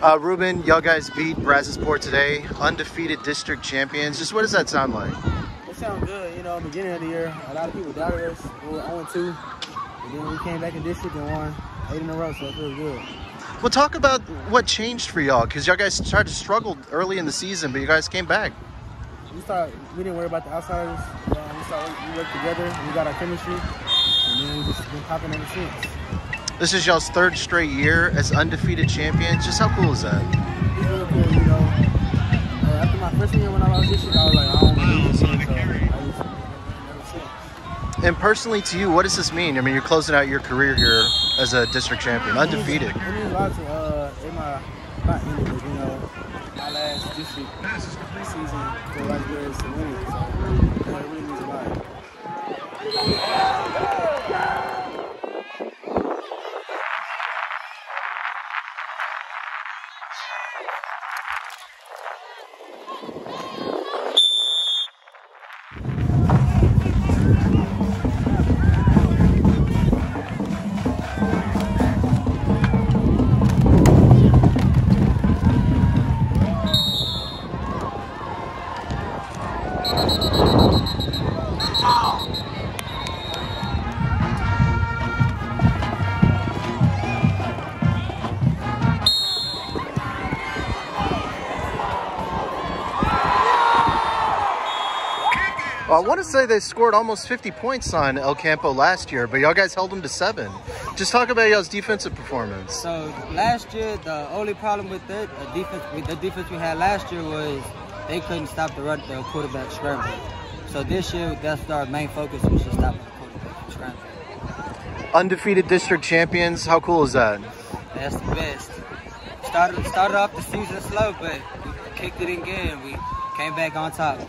Uh, Rueben, y'all guys beat Brazosport today, undefeated district champions. Just what does that sound like? It sounds good. You know, beginning of the year, a lot of people doubted us. We were 0-2. And then we came back in district and won eight in a row, so it feels good. Well, talk about what changed for y'all, because y'all guys started to struggle early in the season, but you guys came back. We started, we didn't worry about the outsiders. Uh, we started, we worked together, we got our chemistry, and then we just been popping ever since. This is y'all's third straight year as undefeated champions. Just how cool is that? And personally to you, what does this mean? I mean, you're closing out your career here as a district champion, undefeated. It means a lot to, uh, in my, you know, my last district winning, so you Well, I want to say they scored almost 50 points on El Campo last year, but y'all guys held them to seven. Just talk about y'all's defensive performance. So last year, the only problem with it, the defense, with the defense we had last year was they couldn't stop the run, the quarterback scramble. So this year, that's our main focus was to stop the quarterback from scrambling. Undefeated district champions. How cool is that? That's the best. Started started off the season slow, but we kicked it in good and we came back on top.